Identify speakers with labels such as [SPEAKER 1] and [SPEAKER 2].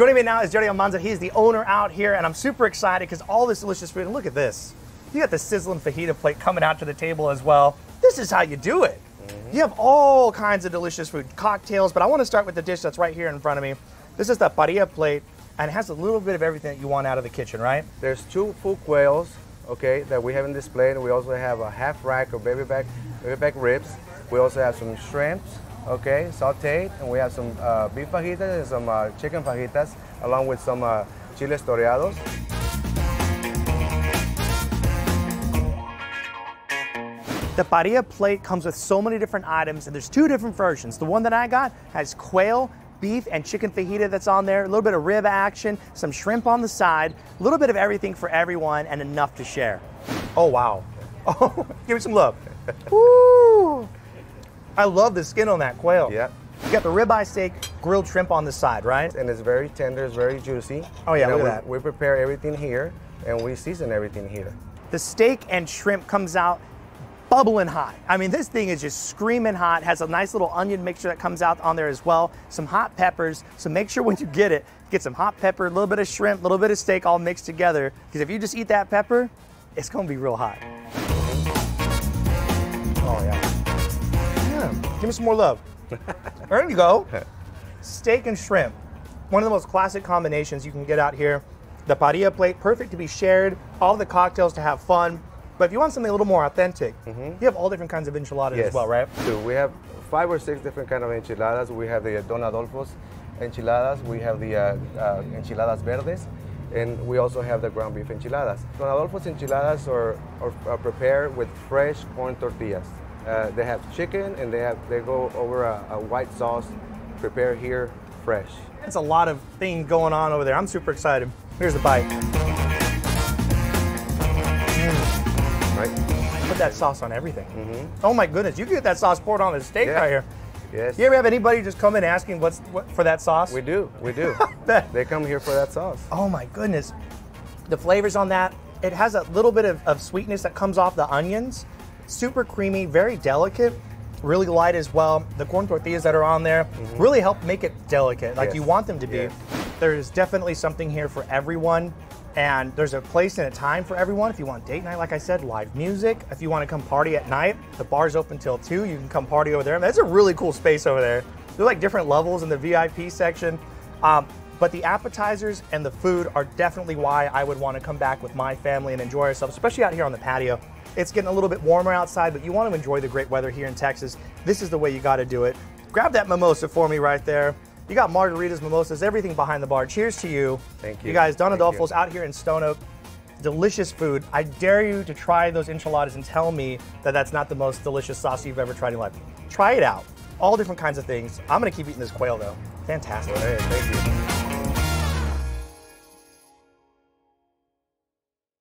[SPEAKER 1] Joining me now is Jerry Almanza. He's the owner out here, and I'm super excited because all this delicious food. And look at this. You got the sizzling fajita plate coming out to the table as well. This is how you do it.
[SPEAKER 2] Mm-hmm.
[SPEAKER 1] You have all kinds of delicious food, cocktails, but I want to start with the dish that's right here in front of me. This is the parilla plate, and it has a little bit of everything that you want out of the kitchen, right?
[SPEAKER 2] There's two full quails, okay, that we haven't displayed. We also have a half rack of baby back, baby back ribs. We also have some shrimps, okay, sauteed, and we have some uh, beef fajitas and some uh, chicken fajitas, along with some uh, chiles toreados.
[SPEAKER 1] The parilla plate comes with so many different items, and there's two different versions. The one that I got has quail, beef, and chicken fajita that's on there, a little bit of rib action, some shrimp on the side, a little bit of everything for everyone, and enough to share. Oh, wow. Oh, give me some love. Woo! I love the skin on that quail.
[SPEAKER 2] Yeah.
[SPEAKER 1] You got the ribeye steak, grilled shrimp on the side, right?
[SPEAKER 2] And it's very tender, it's very juicy.
[SPEAKER 1] Oh, yeah,
[SPEAKER 2] And
[SPEAKER 1] look at
[SPEAKER 2] we,
[SPEAKER 1] that.
[SPEAKER 2] We prepare everything here, and we season everything here.
[SPEAKER 1] The steak and shrimp comes out bubbling hot. I mean, this thing is just screaming hot. Has a nice little onion mixture that comes out on there as well. Some hot peppers. So make sure when you get it, get some hot pepper, a little bit of shrimp, a little bit of steak all mixed together. Because if you just eat that pepper, it's gonna be real hot. Oh yeah. Give me some more love. there you go. Steak and shrimp. One of the most classic combinations you can get out here. The parilla plate, perfect to be shared. All the cocktails to have fun. But if you want something a little more authentic, you have all different kinds of enchiladas as well, right?
[SPEAKER 2] So we have five or six different kind of enchiladas. We have the Don Adolfo's enchiladas. We have the uh, uh, enchiladas verdes, and we also have the ground beef enchiladas. Don Adolfo's enchiladas are, are, are prepared with fresh corn tortillas. Uh, they have chicken, and they have they go over a, a white sauce, prepared here fresh.
[SPEAKER 1] It's a lot of things going on over there. I'm super excited. Here's the bite.
[SPEAKER 2] Right?
[SPEAKER 1] Put that sauce on everything. Oh my goodness, you can get that sauce poured on the steak
[SPEAKER 2] Yeah.
[SPEAKER 1] right here.
[SPEAKER 2] Yes.
[SPEAKER 1] You ever have anybody just come in asking what's what for that sauce?
[SPEAKER 2] We do. We do. They come here for that sauce.
[SPEAKER 1] Oh my goodness. The flavors on that, it has a little bit of, of sweetness that comes off the onions. Super creamy, very delicate, really light as well. The corn tortillas that are on there really help make it delicate, like
[SPEAKER 2] Yes.
[SPEAKER 1] you want them to be.
[SPEAKER 2] Yes.
[SPEAKER 1] There's definitely something here for everyone. And there's a place and a time for everyone. If you want date night, like I said, live music. If you want to come party at night, the bar's open till 2. You can come party over there. That's a really cool space over there. There's like different levels in the VIP section. Um, but the appetizers and the food are definitely why I would want to come back with my family and enjoy ourselves, especially out here on the patio. It's getting a little bit warmer outside, but you want to enjoy the great weather here in Texas. This is the way you got to do it. Grab that mimosa for me right there. You got margaritas, mimosas, everything behind the bar. Cheers to you.
[SPEAKER 2] Thank you.
[SPEAKER 1] You guys, Don Adolfo's out here in Stone Oak. Delicious food. I dare you to try those enchiladas and tell me that that's not the most delicious sauce you've ever tried in life. Try it out. All different kinds of things. I'm gonna keep eating this quail though. Fantastic.
[SPEAKER 2] Thank you.